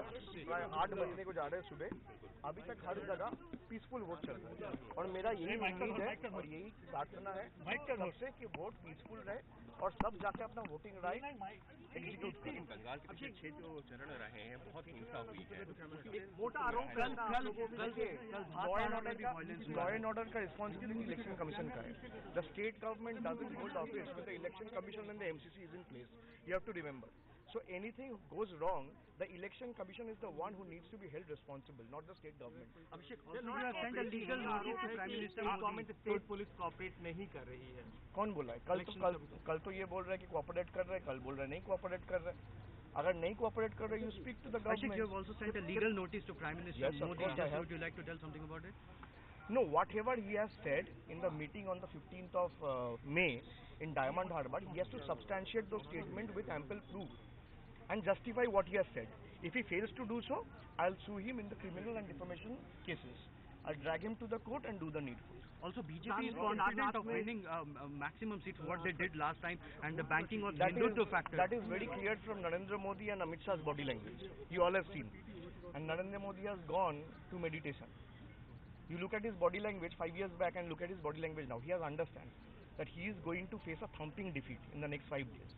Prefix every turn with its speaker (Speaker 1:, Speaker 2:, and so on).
Speaker 1: आठ बजने को जा रहे हैं सुबह अभी तक हर जगह पीसफुल वोट चल रहा है और मेरा यही उम्मीद है और यही प्रार्थना है सबसे कि वोट पीसफुल रहे और सब जाके अपना वोटिंग राइट एग्जीक्यूट करें
Speaker 2: बंगाल के पिछले छह जो चरण रहे हैं बहुत हिंसा हुई है
Speaker 1: मोटा आरोप लॉ एंड ऑर्डर का रिस्पॉन्सिबिलिटी इलेक्शन कमीशन का है the state government doesn't hold office with the election commission and the MCC is in place you have to remember So anything goes wrong, the election commission is the one who needs to be held responsible, not the state government.
Speaker 3: Abhishek, also you have sent a legal notice to Prime Minister
Speaker 4: government
Speaker 3: Modi.
Speaker 4: State police cooperate नहीं कर रही है
Speaker 1: कौन बोला है कल तो कल कल तो ये बोल रहा है कि कोऑपरेट कर रहे हैं कल बोल रहे हैं नहीं कोऑपरेट कर रहे हैं अगर नहीं कोऑपरेट कर रहे you speak to the
Speaker 3: Abhishek, you have
Speaker 1: government
Speaker 3: also sent a legal notice to Prime Minister
Speaker 1: Yes, of
Speaker 3: Modi.
Speaker 1: course I
Speaker 3: Just
Speaker 1: have.
Speaker 3: would you like to tell something about it?
Speaker 1: No, whatever he has said in the meeting on the 15th of uh, May in Diamond Harbour, he has to substantiate those statements with ample proof and justify what he has said. If he fails to do so, I'll sue him in the criminal and defamation cases. I'll drag him to the court and do the needful.
Speaker 3: Also, BJP is confident of winning um, uh, maximum seats, what they did last time, and the banking of
Speaker 1: That is,
Speaker 3: Hindutva factor.
Speaker 1: that is very clear from Narendra Modi and Amit Shah's body language. You all have seen. And Narendra Modi has gone to meditation. You look at his body language five years back and look at his body language now. He has understand that he is going to face a thumping defeat in the next five days.